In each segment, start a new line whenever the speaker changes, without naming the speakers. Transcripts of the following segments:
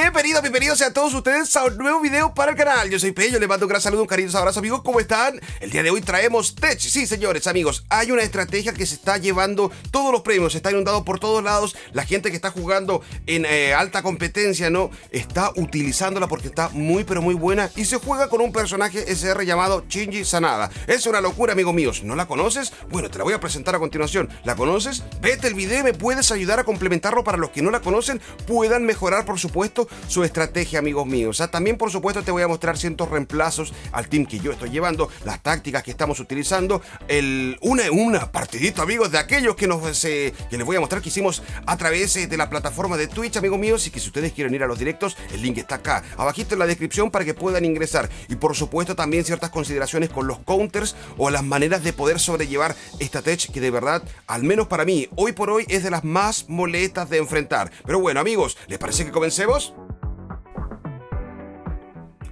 Bienvenidos, bienvenidos a todos ustedes a un nuevo video para el canal. Yo soy Pello, les mando un gran saludo, un cariñoso abrazo, amigos. ¿Cómo están? El día de hoy traemos Tech. Sí, señores, amigos, hay una estrategia que se está llevando todos los premios, se está inundando por todos lados. La gente que está jugando en eh, alta competencia, ¿no? Está utilizándola porque está muy, pero muy buena y se juega con un personaje SR llamado Shinji Sanada. Es una locura, amigo míos. ¿No la conoces? Bueno, te la voy a presentar a continuación. ¿La conoces? Vete el video y me puedes ayudar a complementarlo para los que no la conocen, puedan mejorar, por supuesto, su estrategia, amigos míos. ¿ah? También, por supuesto, te voy a mostrar cientos reemplazos al team que yo estoy llevando, las tácticas que estamos utilizando, el, una, una partidita, amigos, de aquellos que, nos, eh, que les voy a mostrar que hicimos a través eh, de la plataforma de Twitch, amigos míos, y que si ustedes quieren ir a los directos, el link está acá, abajito en la descripción para que puedan ingresar. Y por supuesto, también ciertas consideraciones con los counters o las maneras de poder sobrellevar esta tech que de verdad, al menos para mí, hoy por hoy es de las más molestas de enfrentar. Pero bueno, amigos, ¿les parece que comencemos?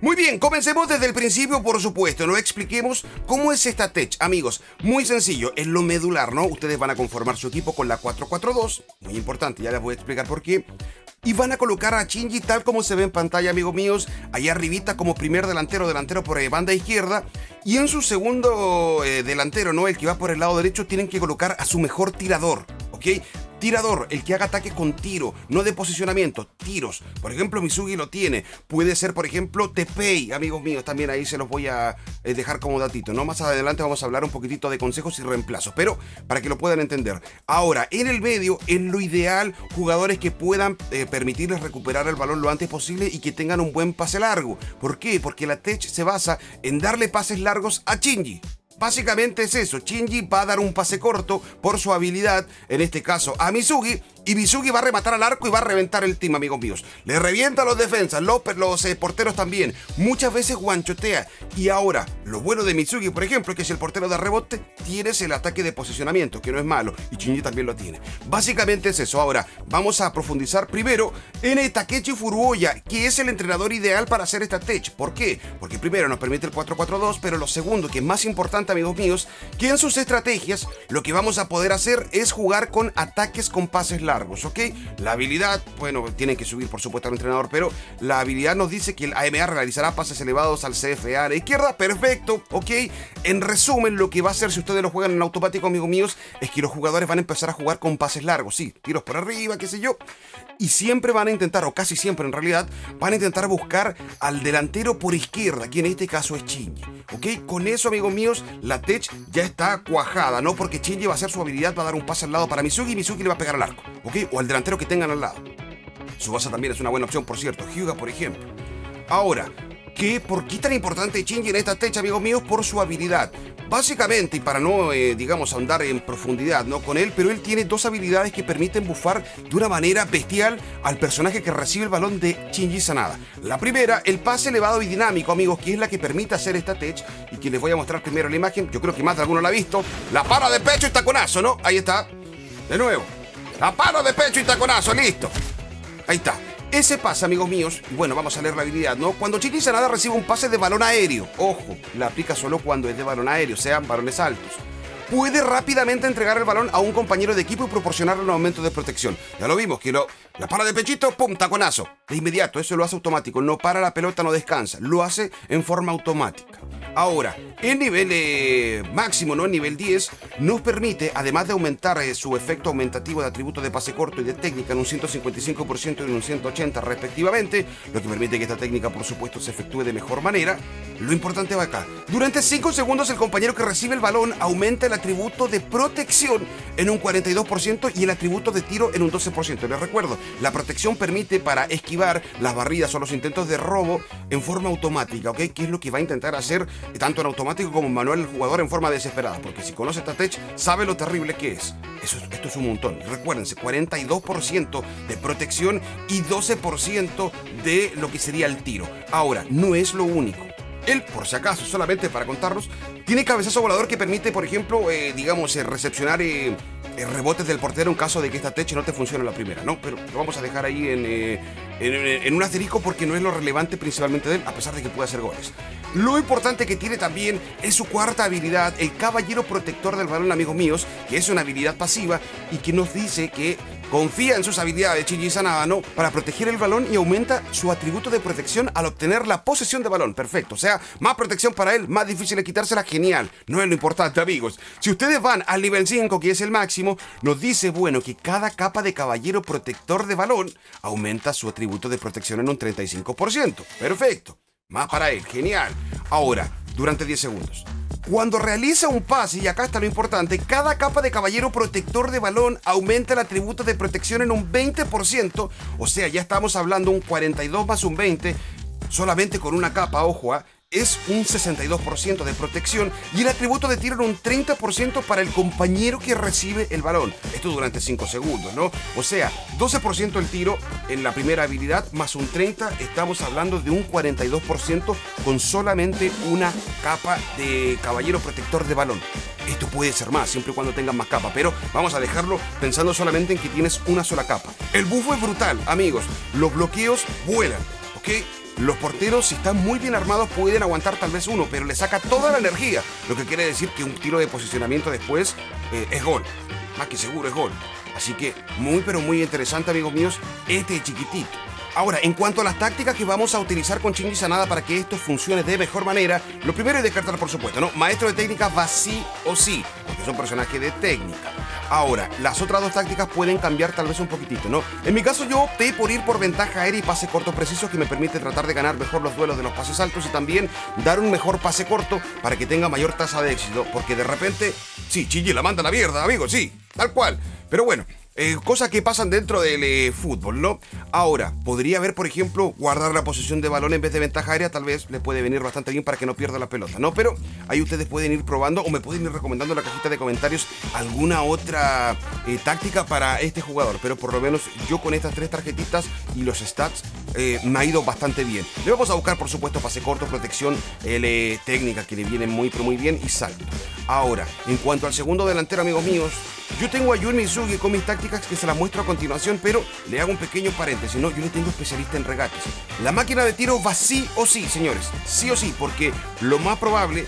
Muy bien, comencemos desde el principio, por supuesto. Nos expliquemos cómo es esta tech, amigos. Muy sencillo, es lo medular, ¿no? Ustedes van a conformar su equipo con la 442. Muy importante, ya les voy a explicar por qué. Y van a colocar a Shinji tal como se ve en pantalla, amigos míos, allá arribita como primer delantero, delantero por eh, banda izquierda. Y en su segundo eh, delantero, ¿no? El que va por el lado derecho, tienen que colocar a su mejor tirador, ¿ok? Tirador, el que haga ataque con tiro, no de posicionamiento, tiros. Por ejemplo, Misugi lo tiene. Puede ser, por ejemplo, Tepei, amigos míos, también ahí se los voy a eh, dejar como datito. ¿no? Más adelante vamos a hablar un poquitito de consejos y reemplazos, pero para que lo puedan entender. Ahora, en el medio, en lo ideal, jugadores que puedan eh, permitirles recuperar el balón lo antes posible y que tengan un buen pase largo. ¿Por qué? Porque la Tech se basa en darle pases largos a Shinji. Básicamente es eso, Shinji va a dar un pase corto por su habilidad, en este caso a Misugi, y Misugi va a rematar al arco y va a reventar el team, amigos míos. Le revienta a los defensas, los, eh, porteros también. Muchas veces guanchotea. Y ahora, lo bueno de Misugi, por ejemplo, que si el portero de rebote, tienes el ataque de posicionamiento, que no es malo. Y Shinji también lo tiene. Básicamente es eso. Ahora, vamos a profundizar primero en el Takechi Furuoya, que es el entrenador ideal para hacer esta tech. ¿Por qué? Porque primero nos permite el 4-4-2, pero lo segundo, que es más importante, amigos míos, que en sus estrategias lo que vamos a poder hacer es jugar con ataques con pases largos. ¿Ok? La habilidad, bueno, tiene que subir por supuesto al entrenador, pero la habilidad nos dice que el AMA realizará pases elevados al CFA a la izquierda, perfecto, ¿ok? En resumen, lo que va a hacer si ustedes lo juegan en automático, amigos míos, es que los jugadores van a empezar a jugar con pases largos, sí, tiros por arriba, qué sé yo, y siempre van a intentar, o casi siempre en realidad, van a intentar buscar al delantero por izquierda, que en este caso es Chingy. ¿Ok? Con eso, amigos míos, la Tech ya está cuajada, ¿no? Porque Chingy va a hacer su habilidad, va a dar un pase al lado para Mizuki y Mizuki le va a pegar al arco, ¿ok? O al delantero que tengan al lado. Su base también es una buena opción, por cierto. Hyuga, por ejemplo. Ahora, ¿qué, ¿por qué tan importante Chingy en esta Tech, amigos míos? Por su habilidad. Básicamente, y para no, eh, digamos, andar en profundidad ¿no? con él, pero él tiene dos habilidades que permiten bufar de una manera bestial al personaje que recibe el balón de Shinji Sanada. La primera, el pase elevado y dinámico, amigos, que es la que permite hacer esta tech y que les voy a mostrar primero la imagen. Yo creo que más de alguno la ha visto. La para de pecho y taconazo, ¿no? Ahí está. De nuevo. La para de pecho y taconazo, listo. Ahí está. Ese pase, amigos míos, bueno, vamos a leer la habilidad, ¿no? Cuando Chiqui Sanada recibe un pase de balón aéreo, ojo, la aplica solo cuando es de balón aéreo, sean balones altos. Puede rápidamente entregar el balón a un compañero de equipo y proporcionarle un aumento de protección. Ya lo vimos, que lo, la para de pechito, pum, taconazo. De inmediato, eso lo hace automático. No para la pelota, no descansa. Lo hace en forma automática. Ahora, el nivel eh, máximo, ¿no? El nivel 10, nos permite, además de aumentar eh, su efecto aumentativo de atributos de pase corto y de técnica en un 155% y en un 180% respectivamente, lo que permite que esta técnica, por supuesto, se efectúe de mejor manera. Lo importante va acá. Durante 5 segundos, el compañero que recibe el balón aumenta el atributo de protección en un 42% y el atributo de tiro en un 12%. Les recuerdo, la protección permite para esquivar las barridas o los intentos de robo en forma automática, ¿ok? Que es lo que va a intentar hacer tanto en automático como en manual el jugador en forma desesperada, porque si conoce esta tech sabe lo terrible que es. Eso, esto es un montón. Recuérdense, 42% de protección y 12% de lo que sería el tiro. Ahora, no es lo único. Él, por si acaso, solamente para contarlos, tiene cabezazo volador que permite, por ejemplo, eh, digamos, eh, recepcionar eh, rebotes del portero en caso de que esta tech no te funcione la primera, ¿no? Pero lo vamos a dejar ahí en, en, un asterisco porque no es lo relevante principalmente de él, a pesar de que puede hacer goles. Lo importante que tiene también es su cuarta habilidad, el caballero protector del balón, amigos míos, que es una habilidad pasiva y que nos dice que confía en sus habilidades Shinji Sanada, ¿no? Para proteger el balón y aumenta su atributo de protección al obtener la posesión de balón. Perfecto. O sea, más protección para él, más difícil de quitársela. Genial. No es lo importante, amigos. Si ustedes van al nivel 5, que es el máximo, nos dice, bueno, que cada capa de caballero protector de balón aumenta su atributo de protección en un 35%. Perfecto. Más para él. Genial. Ahora, durante 10 segundos. Cuando realiza un pase, y acá está lo importante, cada capa de caballero protector de balón aumenta el atributo de protección en un 20%, o sea, ya estamos hablando un 42 más un 20, solamente con una capa, ojo, ¿ah? Es un 62% de protección y el atributo de tiro en un 30% para el compañero que recibe el balón. Esto durante 5 segundos, ¿no? O sea, 12% el tiro en la primera habilidad más un 30%, estamos hablando de un 42% con solamente una capa de caballero protector de balón. Esto puede ser más, siempre y cuando tengan más capa, pero vamos a dejarlo pensando solamente en que tienes una sola capa. El bufo es brutal, amigos. Los bloqueos vuelan, ¿ok? Los porteros, si están muy bien armados, pueden aguantar tal vez uno, pero le saca toda la energía. Lo que quiere decir que un tiro de posicionamiento después eh, es gol. Más que seguro es gol. Así que muy, pero muy interesante, amigos míos, este chiquitito. Ahora, en cuanto a las tácticas que vamos a utilizar con Shinji Sanada para que esto funcione de mejor manera, lo primero es descartar, por supuesto, ¿no? Maestro de técnica va sí o sí, porque es un personaje de técnica. Ahora, las otras dos tácticas pueden cambiar tal vez un poquitito, ¿no? En mi caso yo opté por ir por ventaja aérea y pase corto preciso que me permite tratar de ganar mejor los duelos de los pases altos y también dar un mejor pase corto para que tenga mayor tasa de éxito, porque de repente, sí, Chigi la manda a la mierda, amigo, sí, tal cual. Pero bueno, eh, cosas que pasan dentro del eh, fútbol, ¿no? Ahora, podría haber, por ejemplo, guardar la posición de balón en vez de ventaja aérea, tal vez le puede venir bastante bien para que no pierda la pelota, ¿no? Pero ahí ustedes pueden ir probando o me pueden ir recomendando en la cajita de comentarios alguna otra eh, táctica para este jugador. Pero por lo menos yo con estas tres tarjetitas y los stats me ha ido bastante bien. Le vamos a buscar, por supuesto, pase corto, protección, técnica que le viene muy, pero muy bien y salto. Ahora, en cuanto al segundo delantero, amigos míos, yo tengo a Yun Mizugi con mis tácticas que se las muestro a continuación, pero le hago un pequeño paréntesis, ¿no? Yo le tengo especialista en regates. La máquina de tiro va sí o sí, señores. Sí o sí, porque lo más probable,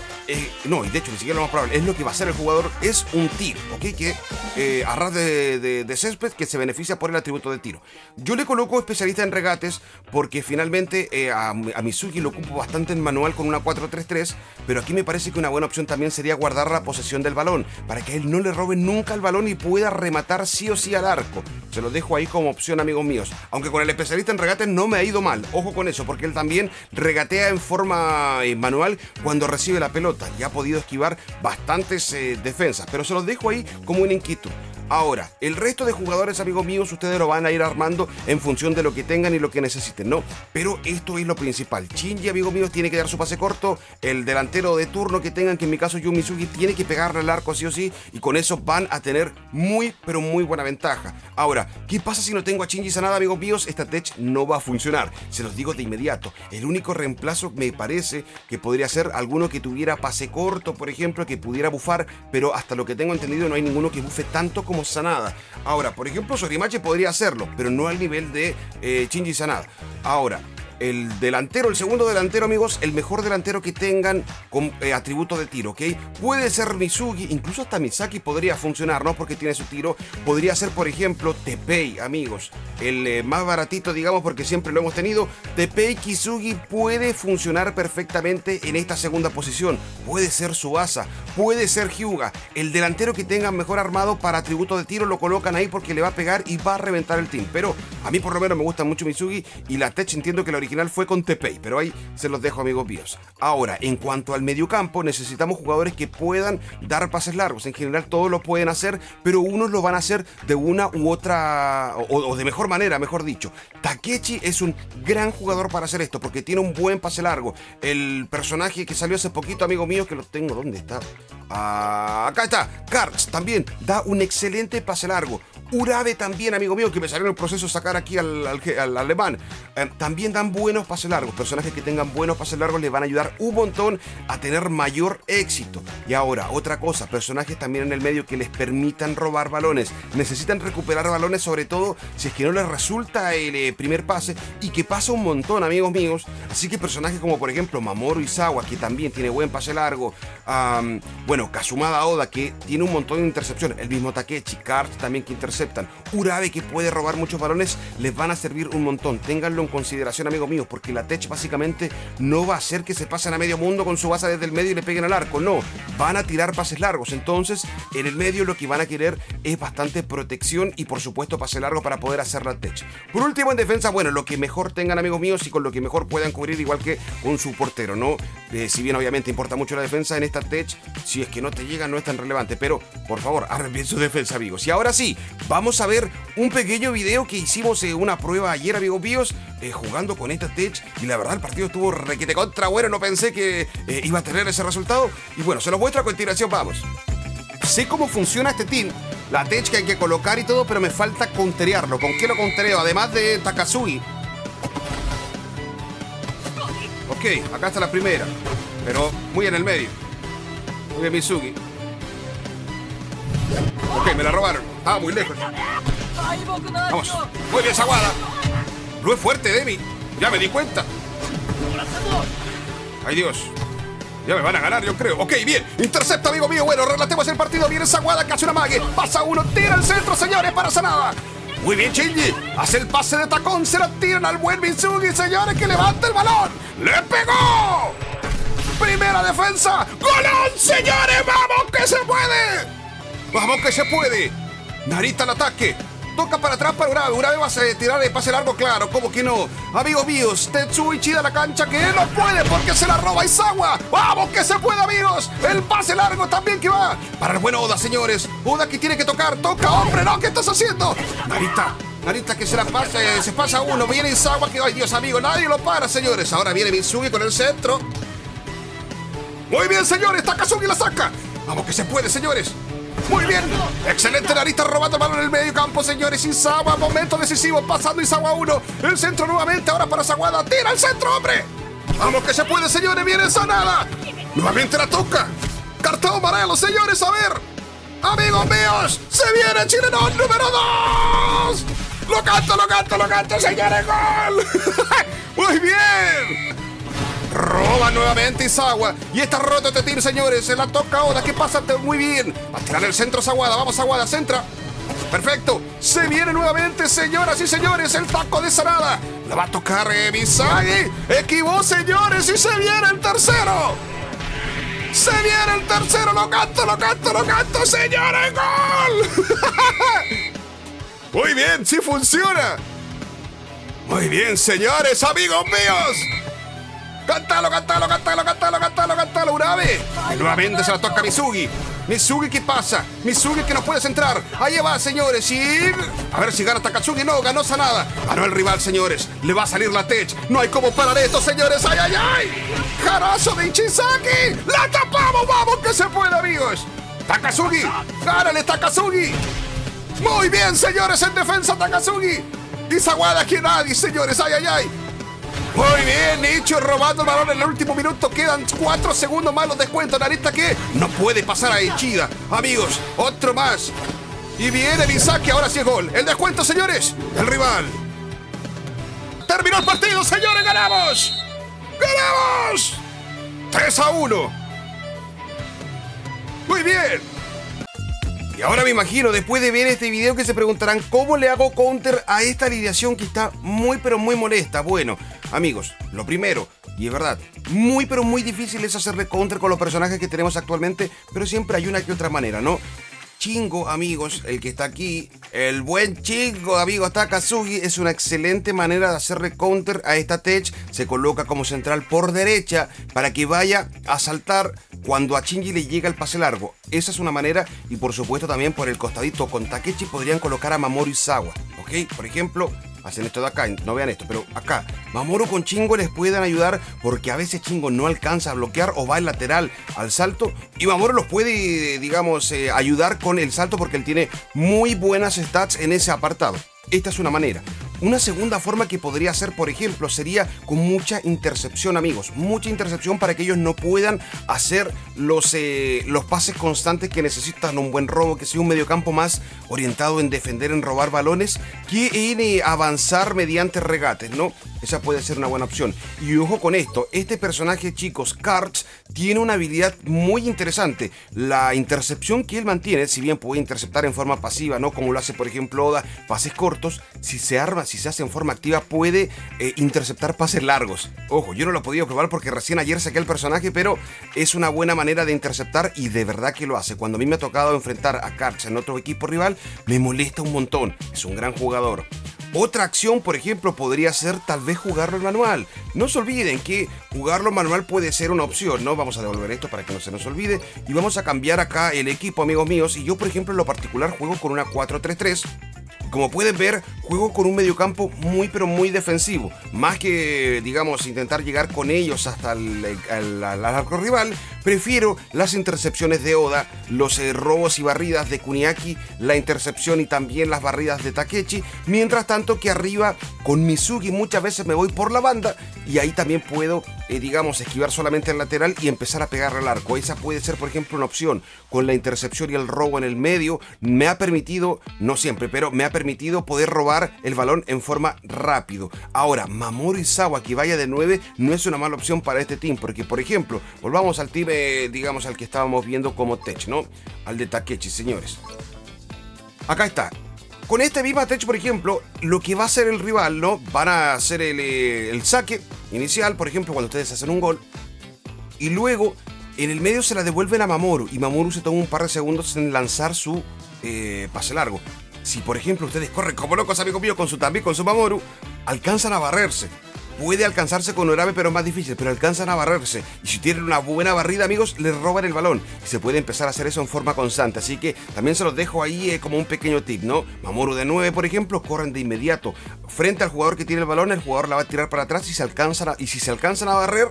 no, y de hecho ni siquiera lo más probable, es lo que va a hacer el jugador, es un tiro, ¿ok? Que eh, a ras de, césped que se beneficia por el atributo de tiro. Yo le coloco especialista en regates porque finalmente eh, a, a Mizugi lo ocupo bastante en manual con una 4-3-3, pero aquí me parece que una buena opción también sería guardar la posesión del balón, para que él no le robe nunca el balón y pueda rematar sí o sí al arco. Se lo dejo ahí como opción, amigos míos. Aunque con el especialista en regates no me ha ido mal. Ojo con eso, porque él también regatea en forma eh, manual cuando recibe la pelota y ha podido esquivar bastantes eh, defensas. Pero se los dejo ahí como un inquietud. Ahora, el resto de jugadores, amigos míos, ustedes lo van a ir armando en función de lo que tengan y lo que necesiten, ¿no? Pero esto es lo principal. Shinji, amigos míos, tiene que dar su pase corto. El delantero de turno que tengan, que en mi caso Yumizugi, tiene que pegarle al arco sí o sí. Y con eso van a tener muy, pero muy buena ventaja. Ahora, ¿qué pasa si no tengo a Shinji Sanada, amigos míos? Esta tech no va a funcionar. Se los digo de inmediato. El único reemplazo me parece que podría ser alguno que tuviera pase corto, por ejemplo, que pudiera bufar. Pero hasta lo que tengo entendido no hay ninguno que bufe tanto como Sanada. Ahora, por ejemplo, Sorimache podría hacerlo, pero no al nivel de eh, Shinji Sanada. Ahora, el delantero, el segundo delantero, amigos, el mejor delantero que tengan con eh, atributo de tiro, ¿ok? Puede ser Mizugi, incluso hasta Misaki podría funcionar, ¿no? Porque tiene su tiro. Podría ser, por ejemplo, Tepei, amigos. El eh, más baratito, digamos, porque siempre lo hemos tenido. Tepei Kisugi puede funcionar perfectamente en esta segunda posición. Puede ser Suasa, puede ser Hyuga. El delantero que tengan mejor armado para atributo de tiro lo colocan ahí porque le va a pegar y va a reventar el team. Pero a mí por lo menos me gusta mucho Mizugi y la Tech entiendo que la original fue con Tepei, pero ahí se los dejo amigos míos. Ahora, en cuanto al mediocampo, necesitamos jugadores que puedan dar pases largos. En general todos lo pueden hacer, pero unos lo van a hacer de una u otra, o, de mejor manera, mejor dicho. Takechi es un gran jugador para hacer esto, porque tiene un buen pase largo. El personaje que salió hace poquito, amigo mío, que lo tengo, ¿dónde está? Ah, acá está, Karts también da un excelente pase largo. Urabe también, amigo mío, que me salió en el proceso sacar aquí al, alemán. Eh, también dan buenos pases largos. Personajes que tengan buenos pases largos les van a ayudar un montón a tener mayor éxito. Y ahora, otra cosa, personajes también en el medio que les permitan robar balones. Necesitan recuperar balones, sobre todo si es que no les resulta el eh, primer pase y que pasa un montón, amigos míos. Así que personajes como por ejemplo Mamoru Isawa, que también tiene buen pase largo. bueno, Kazumada Oda, que tiene un montón de intercepciones. El mismo Takechi, Karts también que interceptan. Urabe, que puede robar muchos balones, les van a servir un montón. Ténganlo en consideración, amigos míos, porque la Tech básicamente no va a hacer que se pasen a medio mundo con su base desde el medio y le peguen al arco. No, van a tirar pases largos. Entonces, en el medio lo que van a querer es bastante protección y por supuesto pase largo para poder hacer la Tech. Por último, en defensa, bueno, lo que mejor tengan, amigos míos, y con lo que mejor puedan cubrir, igual que con su portero, ¿no? Eh, si bien obviamente importa mucho la defensa en esta Tech, si es que no te llega no es tan relevante, pero por favor, arren bien su defensa, amigos. Y ahora sí, vamos a ver un pequeño video que hicimos en una prueba ayer, amigos míos, eh, jugando con esta Tech. Y la verdad, el partido estuvo requete contra bueno. No pensé que eh, iba a tener ese resultado. Y bueno, se los muestro a continuación. Vamos. Sé cómo funciona este team. La Tech que hay que colocar y todo, pero me falta conterearlo. ¿Con qué lo contereo? Además de Takasugi. Ok, acá está la primera. Pero muy en el medio. Muy bien, Mizugi. Ok, me la robaron. Estaba muy lejos. Vamos. Muy bien, Saguada. No es fuerte, Demi. Ya me di cuenta. Ay, Dios. Ya me van a ganar, yo creo. Ok, bien. Intercepta, amigo mío. Bueno, relatemos el partido. Viene Saguada, casi una mague. Pasa uno, tira al centro, señores, para Sanada. Muy bien, Shinji. Hace el pase de tacón. Se lo tiran al buen Mitsugi, señores, que levanta el balón. ¡Le pegó! Primera defensa. ¡Golón, señores! ¡Vamos que se puede! ¡Vamos que se puede! Narita al ataque. Toca para atrás para Urabe. Urabe va a tirar el pase largo, claro. ¿Cómo que no? Amigos míos, Tetsuo Chida la cancha que no puede porque se la roba Isawa. ¡Vamos que se puede, amigos! El pase largo también que va. Para el buen Oda, señores. Oda que tiene que tocar. Toca, hombre, ¿no? ¿Qué estás haciendo? Narita. Narita que se la pasa, se pasa uno. Viene Isawa que, ay Dios, amigo, nadie lo para, señores. Ahora viene Mitsugi con el centro. Muy bien, señores. Takasugi la saca. Vamos que se puede, señores. Muy bien. Excelente Narita robando el balón en el medio campo, señores. Isawa, momento decisivo. Pasando Isawa 1. El centro nuevamente. Ahora para Zaguada. Tira el centro, hombre. Vamos que se puede, señores. Viene Sanada. Nuevamente la toca. Cartón amarelo, señores. A ver. Amigos míos. Se viene chileno número 2. Lo canto, lo canto, lo canto, señores. Gol. Muy bien. Roba nuevamente Isawa. Y está roto este team, señores. Se la toca Oda. ¿Qué pasa? Muy bien. Va a tirar el centro Zaguada. Vamos, Zaguada. Centra. Perfecto. Se viene nuevamente, señoras y señores, el taco de Sanada. La va a tocar eh, Misagi. Equivó, señores, y se viene el tercero. Se viene el tercero. Lo canto, lo canto, lo canto, señores. ¡Gol! Muy bien, sí funciona. Muy bien, señores, amigos míos. ¡Cántalo, cántalo, cántalo, cántalo, cántalo, cántalo, Urabe! Y nuevamente se la toca Misugi. Misugi, ¿qué pasa? Misugi que no puedes entrar. Ahí va, señores. Y. A ver si gana Takatsugi. No, ganó Sanada. Ganó el rival, señores. Le va a salir la Tech. No hay como parar esto, señores. ¡Ay, ay, ay! ¡Jarazo de Ichizaki! ¡La tapamos! ¡Vamos que se puede, amigos! ¡Takatsugi! ¡Gánale, Takatsugi! Muy bien, señores, en defensa Takatsugi. Y Zaguada que nadie, señores. ¡Ay, ay, ay! Muy bien, Nicho robando el balón en el último minuto. Quedan 4 segundos más los descuentos. Narita que no puede pasar a Ichida. Amigos, otro más. Y viene el saque. Ahora sí es gol. El descuento, señores. El rival. Terminó el partido, señores. ¡Ganamos! ¡Ganamos! 3 a 1. Muy bien. Y ahora me imagino, después de ver este video, que se preguntarán cómo le hago counter a esta alineación que está muy pero muy molesta. Bueno, amigos, lo primero, y es verdad, muy pero muy difícil es hacerle counter con los personajes que tenemos actualmente, pero siempre hay una que otra manera, ¿no? Chingo, amigos, el que está aquí, el buen Chingo, amigos, Takasugi, es una excelente manera de hacerle counter a esta tech. Se coloca como central por derecha para que vaya a saltar cuando a Shinji le llega el pase largo. Esa es una manera y por supuesto también por el costadito con Takechi podrían colocar a Mamoru Isawa, ¿ok? Por ejemplo, hacen esto de acá, no vean esto, pero acá, Mamoru con Chingo les pueden ayudar porque a veces Chingo no alcanza a bloquear o va el lateral al salto y Mamoru los puede, digamos, eh, ayudar con el salto porque él tiene muy buenas stats en ese apartado. Esta es una manera. Una segunda forma que podría ser, por ejemplo, sería con mucha intercepción, amigos. Mucha intercepción para que ellos no puedan hacer los, eh, los pases constantes que necesitan un buen robo, que sea un mediocampo más orientado en defender, en robar balones, que en eh, avanzar mediante regates, ¿no? Esa puede ser una buena opción. Y ojo con esto, este personaje, chicos, Karts, tiene una habilidad muy interesante. La intercepción que él mantiene, si bien puede interceptar en forma pasiva, ¿no? Como lo hace, por ejemplo, Oda, pases cortos, si se arma, si se hace en forma activa, puede eh, interceptar pases largos. Ojo, yo no lo he podido probar porque recién ayer saqué el personaje, pero es una buena manera de interceptar y de verdad que lo hace. Cuando a mí me ha tocado enfrentar a Karts en otro equipo rival, me molesta un montón. Es un gran jugador. Otra acción, por ejemplo, podría ser tal vez jugarlo en manual. No se olviden que jugarlo manual puede ser una opción, ¿no? Vamos a devolver esto para que no se nos olvide. Y vamos a cambiar acá el equipo, amigos míos. Y yo, por ejemplo, en lo particular juego con una 4-3-3 como pueden ver, juego con un mediocampo muy pero muy defensivo. Más que, digamos, intentar llegar con ellos hasta el, arco rival, prefiero las intercepciones de Oda, los eh, robos y barridas de Kuniaki, la intercepción y también las barridas de Takechi. Mientras tanto que arriba con Mizuki muchas veces me voy por la banda y ahí también puedo, eh, digamos, esquivar solamente el lateral y empezar a pegar al arco. Esa puede ser, por ejemplo, una opción. Con la intercepción y el robo en el medio, me ha permitido, no siempre, pero me ha permitido poder robar el balón en forma rápido. Ahora, Mamoru Isawa que vaya de 9 no es una mala opción para este team, porque por ejemplo, volvamos al team, eh, digamos, al que estábamos viendo como Tech, ¿no? Al de Takechi, señores. Acá está. Con este misma Tech, por ejemplo, lo que va a hacer el rival, ¿no? Van a hacer el, eh, el saque inicial, por ejemplo, cuando ustedes hacen un gol. Y luego en el medio se la devuelven a Mamoru y Mamoru se toma un par de segundos en lanzar su eh, pase largo. Si por ejemplo ustedes corren como locos, amigos míos, con su tambi, con su Mamoru, alcanzan a barrerse. Puede alcanzarse con Orabe, pero es más difícil, pero alcanzan a barrerse. Y si tienen una buena barrida, amigos, les roban el balón. Y se puede empezar a hacer eso en forma constante. Así que también se los dejo ahí eh, como un pequeño tip, ¿no? Mamoru de 9, por ejemplo, corren de inmediato. Frente al jugador que tiene el balón, el jugador la va a tirar para atrás y, se alcanzan y si se alcanzan a barrer,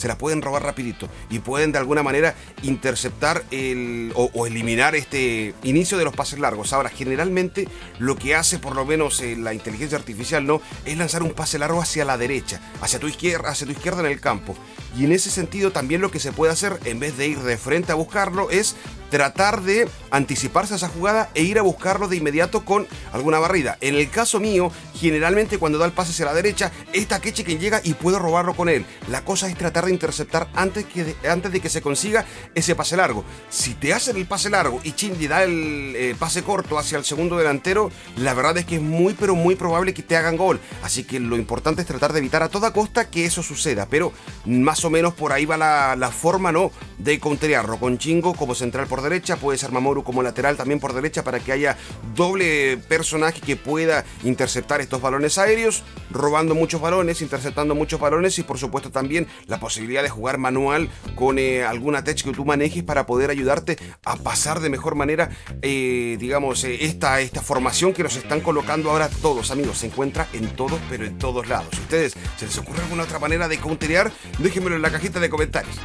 se la pueden robar rapidito y pueden de alguna manera interceptar el, o, eliminar este inicio de los pases largos. Ahora, generalmente lo que hace por lo menos eh, la inteligencia artificial no es lanzar un pase largo hacia la derecha, hacia tu izquierda, hacia tu izquierda en el campo. Y en ese sentido también lo que se puede hacer en vez de ir de frente a buscarlo es tratar de anticiparse a esa jugada e ir a buscarlo de inmediato con alguna barrida. En el caso mío, generalmente cuando da el pase hacia la derecha, es Takechi quien llega y puedo robarlo con él. La cosa es tratar de interceptar antes, que de, antes de que se consiga ese pase largo. Si te hacen el pase largo y Shinji da el eh, pase corto hacia el segundo delantero, la verdad es que es muy pero muy probable que te hagan gol. Así que lo importante es tratar de evitar a toda costa que eso suceda. Pero más o menos por ahí va la, la forma, ¿no? De contrariarlo. Con Chingo como central por derecha, puede ser Mamoru como lateral también por derecha para que haya doble personaje que pueda interceptar estos balones aéreos, robando muchos balones, interceptando muchos balones y por supuesto también la posibilidad de jugar manual con eh, alguna tech que tú manejes para poder ayudarte a pasar de mejor manera, eh, digamos, eh, esta, esta formación que nos están colocando ahora todos, amigos. Se encuentra en todos, pero en todos lados. Si ustedes se les ocurre alguna otra manera de counterear, en la cajita de comentarios.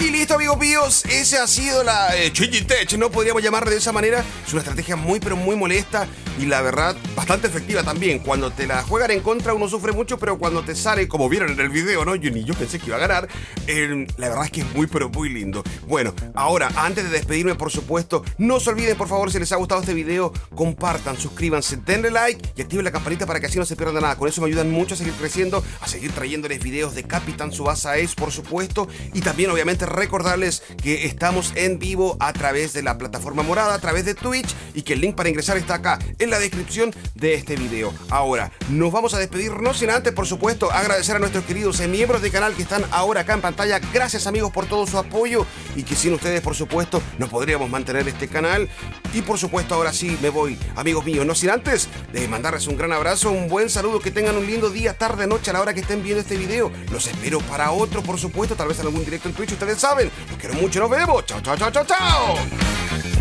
Y listo, amigos míos, esa ha sido la eh, Tech, no podríamos llamarle de esa manera. Es una estrategia muy, pero muy molesta y la verdad, bastante efectiva también. Cuando te la juegan en contra, uno sufre mucho, pero cuando te sale, como vieron en el video, ¿no? Yo ni yo pensé que iba a ganar. Eh, la verdad es que es muy, pero muy lindo. Bueno, ahora, antes de despedirme, por supuesto, no se olviden, por favor, si les ha gustado este video, compartan, suscríbanse, denle like y activen la campanita para que así no se pierdan nada. Con eso me ayudan mucho a seguir creciendo, a seguir trayéndoles videos de Capitán Subasa Ace, por supuesto, y también, obviamente, recordarles que estamos en vivo a través de la plataforma morada, a través de Twitch, y que el link para ingresar está acá en la descripción de este video. Ahora, nos vamos a despedir, no sin antes, por supuesto, agradecer a nuestros queridos miembros del canal que están ahora acá en pantalla. Gracias amigos por todo su apoyo y que sin ustedes, por supuesto, no podríamos mantener este canal. Y por supuesto, ahora sí me voy, amigos míos, no sin antes de mandarles un gran abrazo, un buen saludo, que tengan un lindo día, tarde, noche a la hora que estén viendo este video. Los espero para otro, por supuesto, tal vez en algún directo en Twitch, ustedes saben. Los quiero mucho, nos vemos. Chao, chao, chao, chao, chao.